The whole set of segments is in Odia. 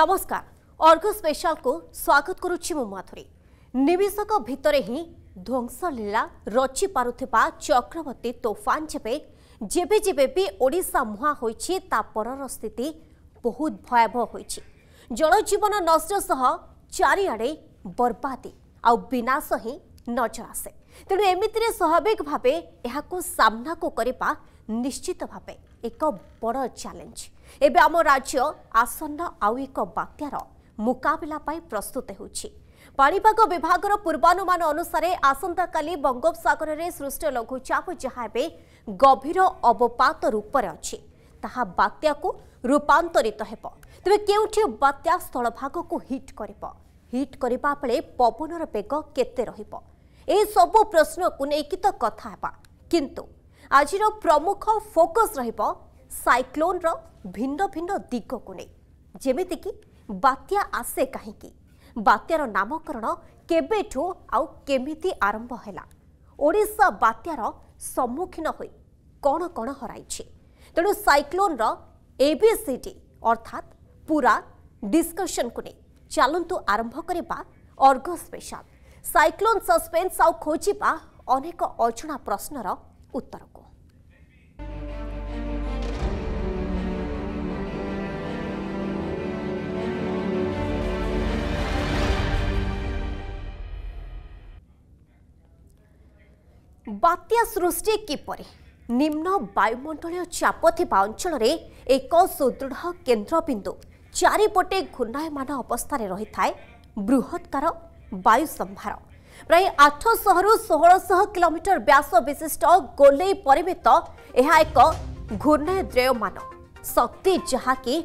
নমস্কার। অর্ঘ স্পেশালকু স্বাগত করুছি মু মাধুরী নিমিষক ভিতরে হি ধ্বংসলীলা রচি পারুথিবা চক্রবর্তী তোফান যেবে যেবে যেবে বি ওড়িশা মুহাঁ হয়েছে তা পরর স্থিতি বহুত ভয়াবহ হয়েছে জলজীবন নষ্ট সহ চারিআড়ে বরবাদী আউ বিনাশ হি নজর আসে তেণু এমিতিরে স্বাভাবিক ভাবে এহাকু সামনাকু করিবা নিশ্চিত ভাবে এক বড় চ্যালেঞ্জ ଏବେ ଆମ ରାଜ୍ୟ ଆସନ୍ନ ଆଉ ଏକ ବାତ୍ୟାର ମୁକାବିଲା ପାଇଁ ପ୍ରସ୍ତୁତ ହେଉଛି। ପାଣିପାଗ ବିଭାଗର ପୂର୍ବାନୁମାନ ଅନୁସାରେ ଆସନ୍ତାକାଲି ବଙ୍ଗୋପସାଗରରେ ସୃଷ୍ଟ ଲଘୁଚାପ ଯାହା ଏବେ ଗଭୀର ଅବପାତ ରୂପରେ ଅଛି ତାହା ବାତ୍ୟାକୁ ରୂପାନ୍ତରିତ ହେବ। ତେବେ କେଉଁଠି ବାତ୍ୟା ସ୍ଥଳଭାଗକୁ ହିଟ୍ କରିବ? ହିଟ୍ କରିବା ବେଳେ ପବନର ବେଗ କେତେ ରହିବ? ଏସବୁ ପ୍ରଶ୍ନକୁ ନେଇକି ତ କଥା ହେବା। କିନ୍ତୁ ଆଜିର ପ୍ରମୁଖ ଫୋକସ୍ ରହିବ ସାଇକ୍ଲୋନ୍ର ଭିନ୍ନ ଭିନ୍ନ ଦିଗକୁ ନେଇ। ଯେମିତିକି ବାତ୍ୟା ଆସେ କାହିଁକି? ବାତ୍ୟାର ନାମକରଣ କେବେଠୁ ଆଉ କେମିତି ଆରମ୍ଭ ହେଲା? ଓଡ଼ିଶା ବାତ୍ୟାର ସମ୍ମୁଖୀନ ହୋଇ କ'ଣ କ'ଣ ହରାଇଛି? ତେଣୁ ସାଇକ୍ଲୋନ୍ର ଏବିସିଡି ଅର୍ଥାତ୍ ପୁରା ଡିସ୍କସନ୍କୁ ନେଇ ଚାଲନ୍ତୁ ଆରମ୍ଭ କରିବା ଅର୍ଗ ସ୍ପେଶାଲ। ସାଇକ୍ଲୋନ୍ ସସ୍ପେନ୍ସ ଆଉ ଖୋଜିବା ଅନେକ ଅଜଣା ପ୍ରଶ୍ନର ଉତ୍ତରକୁ। ବାତ୍ୟା ସୃଷ୍ଟି କିପରି ନିମ୍ନ ବାୟୁମଣ୍ଡଳୀୟ ଚାପ ଥିବା ଅଞ୍ଚଳରେ ଏକ ସୁଦୃଢ଼ କେନ୍ଦ୍ରବିନ୍ଦୁ ଚାରିପଟେ ଘୂର୍ଣ୍ଣାୟମାନ ଅବସ୍ଥାରେ ରହିଥାଏ ବୃହତ୍କାର ବାୟୁ ସମ୍ଭାର ପ୍ରାୟ ଆଠଶହରୁ ଷୋହଳଶହ କିଲୋମିଟର ବ୍ୟାସ ବିଶିଷ୍ଟ ଗୋଲେଇ ପରିମିତ ଏହା ଏକ ଘୂର୍ଣ୍ଣାଦ୍ରୟମାନ ଶକ୍ତି ଯାହାକି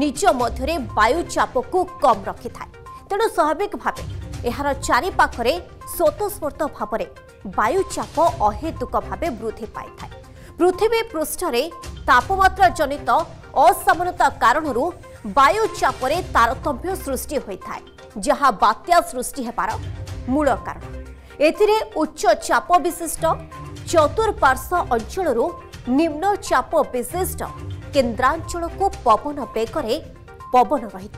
ନିଜ ମଧ୍ୟରେ ବାୟୁ ଚାପକୁ କମ୍ ରଖିଥାଏ ତେଣୁ ସ୍ୱାଭାବିକ ଭାବେ ଏହାର ଚାରିପାଖରେ ସ୍ୱତଃସ୍ଫୂର୍ତ୍ତ ଭାବରେ বায়ুচাপ অহেতুক ভাবে বৃদ্ধি পাই পৃথিবী পৃষ্ঠরে তাপমাত্রা জনিত অসামানতা কারণর বায়ুচাপরে তারতম্য সৃষ্টি হয়ে থাকে যা বাত্যা সৃষ্টি হবার মূল কারণ এতে উচ্চ চাপ বিশিষ্ট চতুর্পার্শ্ব অঞ্চলর নিম্ন চাপ বিশিষ্ট কেন্দ্রাঞ্চলক পবন বেগরে পবন রয়ে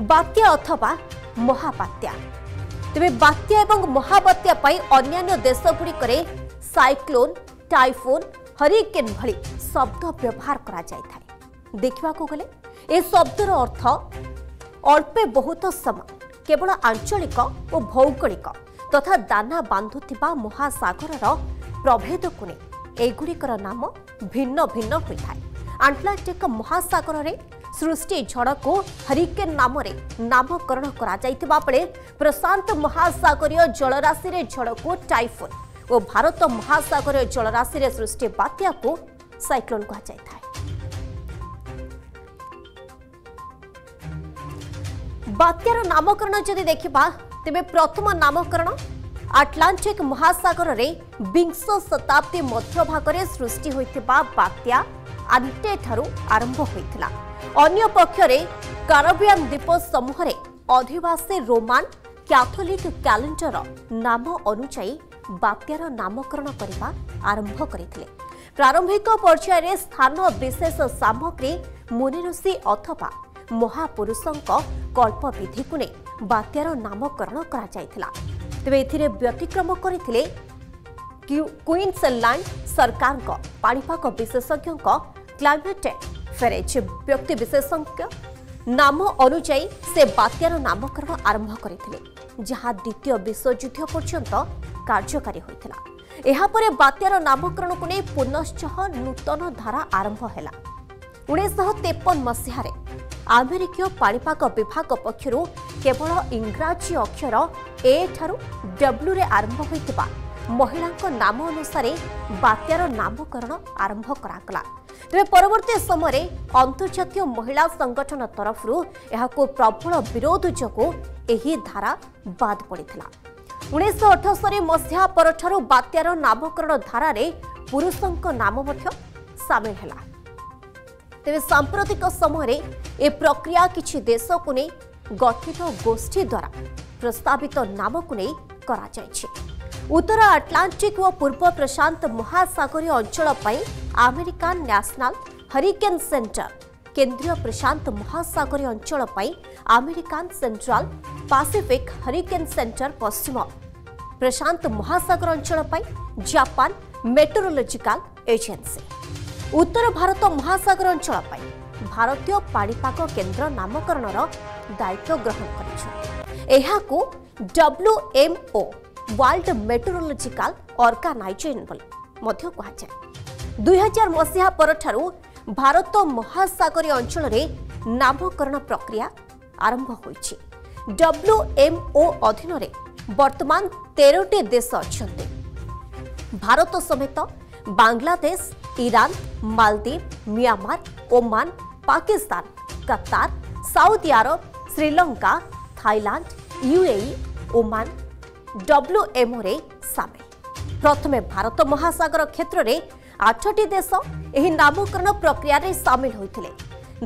বাত্যা অথবা মহাবাত্যা ତେବେ ବାତ୍ୟା ଏବଂ ମହାବାତ୍ୟା ପାଇଁ ଅନ୍ୟାନ୍ୟ ଦେଶଗୁଡ଼ିକରେ ସାଇକ୍ଲୋନ୍ ଟାଇଫୋନ୍ ହରିକେନ୍ ଭଳି ଶବ୍ଦ ବ୍ୟବହାର କରାଯାଇଥାଏ। ଦେଖିବାକୁ ଗଲେ ଏ ଶବ୍ଦର ଅର୍ଥ ଅଳ୍ପେ ବହୁତ ସମୟ କେବଳ ଆଞ୍ଚଳିକ ଓ ଭୌଗୋଳିକ ତଥା ଦାନା ବାନ୍ଧୁଥିବା ମହାସାଗରର ପ୍ରଭେଦକୁ ନେଇ। ଏଗୁଡ଼ିକର ନାମ ଭିନ୍ନ ଭିନ୍ନ ହୋଇଥାଏ। ଆଣ୍ଟଲାଣ୍ଟିକ ମହାସାଗରରେ ସୃଷ୍ଟି ଝଡ଼କୁ ହରିକେନ୍ ନାମରେ ନାମକରଣ କରାଯାଇଥିବା ବେଳେ ପ୍ରଶାନ୍ତ ମହାସାଗରୀୟ ଜଳରାଶିରେ ଝଡ଼କୁ ଟାଇଫୋନ୍ ଓ ଭାରତ ମହାସାଗରୀୟ ଜଳରାଶିରେ ସୃଷ୍ଟି ବାତ୍ୟାକୁ ସାଇକ୍ଲୋନ୍ କୁହାଯାଇଥାଏ ବାତ୍ୟାର ନାମକରଣ ଯଦି ଦେଖିବା ତେବେ ପ୍ରଥମ ନାମକରଣ ଆଟଲାଣ୍ଟିକ୍ ମହାସାଗରରେ ବିଂଶ ଶତାବ୍ଦୀ ମଧ୍ୟଭାଗରେ ସୃଷ୍ଟି ହୋଇଥିବା ବାତ୍ୟା ଆଣ୍ଟେଠାରୁ ଆରମ୍ଭ ହୋଇଥିଲା ଅନ୍ୟପକ୍ଷରେ କାରବିଆନ୍ ଦ୍ୱୀପ ସମୂହରେ ଅଧିବାସୀ ରୋମାନ୍ କ୍ୟାଥୋଲିକ୍ କ୍ୟାଲେଣ୍ଡର ନାମ ଅନୁଯାୟୀ ବାତ୍ୟାର ନାମକରଣ କରିବା ଆରମ୍ଭ କରିଥିଲେ। ପ୍ରାରମ୍ଭିକ ପର୍ଯ୍ୟାୟରେ ସ୍ଥାନ ବିଶେଷ ସାମଗ୍ରୀ ମୁନିଋଷି ଅଥବା ମହାପୁରୁଷଙ୍କ କଳ୍ପବିଧିକୁ ନେଇ ବାତ୍ୟାର ନାମକରଣ କରାଯାଇଥିଲା। ତେବେ ଏଥିରେ ବ୍ୟତିକ୍ରମ କରିଥିଲେ କୁଇନ୍ସଲ୍ୟାଣ୍ଡ ସରକାରଙ୍କ ପାଣିପାଗ ବିଶେଷଜ୍ଞଙ୍କ କ୍ଲାଇମେଟ୍ ଫେରେଜ୍ ବ୍ୟକ୍ତି ବିଶେଷଜ୍ଞ ନାମ ଅନୁଯାୟୀ ସେ ବାତ୍ୟାର ନାମକରଣ ଆରମ୍ଭ କରିଥିଲେ ଯାହା ଦ୍ୱିତୀୟ ବିଶ୍ୱଯୁଦ୍ଧ ପର୍ଯ୍ୟନ୍ତ କାର୍ଯ୍ୟକାରୀ ହୋଇଥିଲା। ଏହାପରେ ବାତ୍ୟାର ନାମକରଣକୁ ନେଇ ପୁନଶ୍ଚ ନୂତନ ଧାରା ଆରମ୍ଭ ହେଲା। ଉଣେଇଶହ ତେପନ ମସିହାରେ ଆମେରିକୀୟ ପାଣିପାଗ ବିଭାଗ ପକ୍ଷରୁ କେବଳ ଇଂରାଜୀ ଅକ୍ଷର ଏ ଠାରୁ ଡବ୍ଲ୍ୟୁରେ ଆରମ୍ଭ ହୋଇଥିବା ମହିଳାଙ୍କ ନାମ ଅନୁସାରେ ବାତ୍ୟାର ନାମକରଣ ଆରମ୍ଭ କରାଗଲା। ତେବେ ପରବର୍ତ୍ତୀ ସମୟରେ ଅନ୍ତର୍ଜାତୀୟ ମହିଳା ସଂଗଠନ ତରଫରୁ ଏହାକୁ ପ୍ରବଳ ବିରୋଧ ଯୋଗୁଁ ଏହି ଧାରା ବାଦ୍ ପଡ଼ିଥିଲା। ଉଣେଇଶହ ଅଠସ୍ତରୀ ମସିହା ପରଠାରୁ ବାତ୍ୟାର ନାମକରଣ ଧାରାରେ ପୁରୁଷଙ୍କ ନାମ ମଧ୍ୟ ସାମିଲ ହେଲା। ତେବେ ସାମ୍ପ୍ରତିକ ସମୟରେ ଏ ପ୍ରକ୍ରିୟା କିଛି ଦେଶକୁ ନେଇ ଗଠିତ ଗୋଷ୍ଠୀ ଦ୍ୱାରା ପ୍ରସ୍ତାବିତ ନାମକୁ ନେଇ କରାଯାଇଛି। ଉତ୍ତର ଆଟଲାଣ୍ଟିକ୍ ଓ ପୂର୍ବ ପ୍ରଶାନ୍ତ ମହାସାଗରୀୟ ଅଞ୍ଚଳ ପାଇଁ ଆମେରିକାନ୍ ନ୍ୟାସନାଲ୍ ହରିକେନ୍ ସେଣ୍ଟର କେନ୍ଦ୍ରୀୟ ପ୍ରଶାନ୍ତ ମହାସାଗରୀୟ ଅଞ୍ଚଳ ପାଇଁ American central Pacific hurricane centre ପଶ୍ଚିମ ପ୍ରଶାନ୍ତ ମହାସାଗର ଅଞ୍ଚଳ ପାଇଁ ଜାପାନ ମେଟ୍ରୋଲୋଜିକାଲ ଏଜେନ୍ସି ଉତ୍ତର ଭାରତ ମହାସାଗର ଅଞ୍ଚଳ ପାଇଁ ଭାରତୀୟ ପାଣିପାଗ କେନ୍ଦ୍ର ନାମକରଣର ଦାୟିତ୍ୱ ଗ୍ରହଣ କରିଛନ୍ତି ଏହାକୁ ଡବ୍ଲ୍ୟୁଏମ୍ଓ ୱାର୍ଲଡ ମେଟ୍ରୋଲୋଜିକାଲ ଅର୍ଗାନାଇଜେସନ ବୋଲି ମଧ୍ୟ କୁହାଯାଏ ଦୁଇହଜାର ମସିହା ପରଠାରୁ ଭାରତ ମହାସାଗରୀୟ ଅଞ୍ଚଳରେ ନାମକରଣ ପ୍ରକ୍ରିୟା ଆରମ୍ଭ ହୋଇଛି। ଡବ୍ଲ୍ୟୁଏମ୍ଓ ଅଧୀନରେ ବର୍ତ୍ତମାନ ତେରଟି ଦେଶ ଅଛନ୍ତି। ଭାରତ ସମେତ ବାଂଲାଦେଶ ଇରାନ ମାଲଦ୍ୱୀପ Myanmar Oman Pakistan Qatar Saudi Arab Sri Lanka Thailand UAE Oman ଡବ୍ଲ୍ୟୁଏମ୍ଓରେ ସାମିଲ। ପ୍ରଥମେ ଭାରତ ମହାସାଗର କ୍ଷେତ୍ରରେ ଆଠଟି ଦେଶ ଏହି ନାମକରଣ ପ୍ରକ୍ରିୟାରେ ସାମିଲ ହୋଇଥିଲେ।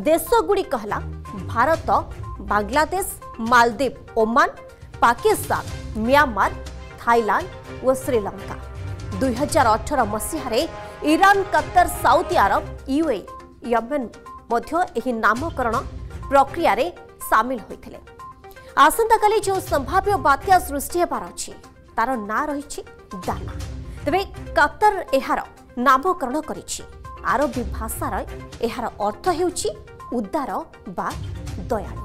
ଦେଶଗୁଡ଼ିକ ହେଲା ଭାରତ ବାଂଲାଦେଶ ମାଲଦ୍ୱୀପ ଓମାନ ପାକିସ୍ତାନ ମିଆଁମାର ଥାଇଲାଣ୍ଡ ଓ ଶ୍ରୀଲଙ୍କା। ଦୁଇହଜାର ଅଠର ମସିହାରେ Iran Qatar Saudi Arab UAE Yemen ମଧ୍ୟ ଏହି ନାମକରଣ ପ୍ରକ୍ରିୟାରେ ସାମିଲ ହୋଇଥିଲେ। ଆସନ୍ତାକାଲି ଯେଉଁ ସମ୍ଭାବ୍ୟ ବାତ୍ୟା ସୃଷ୍ଟି ହେବାର ଅଛି ତାର ନାଁ ରହିଛି ଦାନା ତେବେ କତର ଏହାର ନାମକରଣ କରିଛି। ଆରବୀ ଭାଷାର ଏହାର ଅର୍ଥ ହେଉଛି ଉଦାର ବା ଦୟାଳୁ।